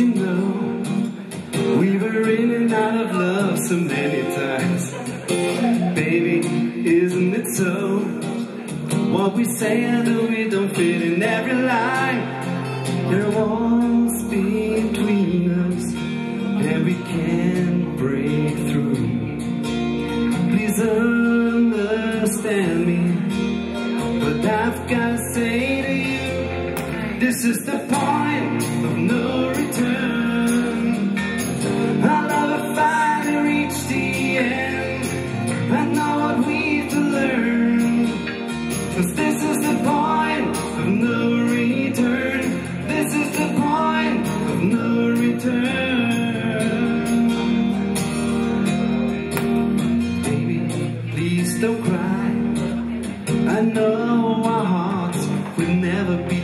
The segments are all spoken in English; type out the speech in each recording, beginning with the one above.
you know We were in and out of love so many times. Baby, isn't it so? What we say and do we don't fit in every line. There walls between us And we can't break through. Please understand me But I've got to say to you This is the point. I know what we've to learn. Cause this is the point of no return. This is the point of no return. Baby, please don't cry. I know our hearts will never be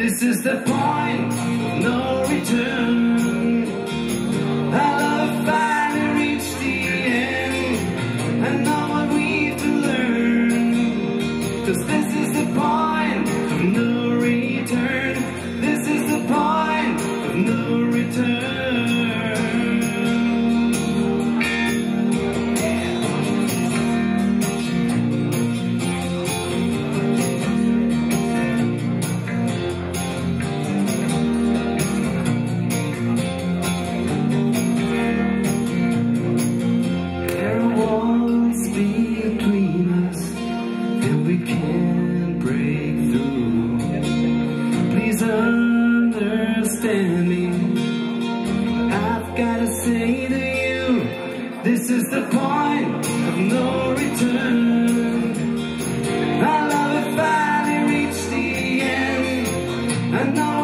this is the point Know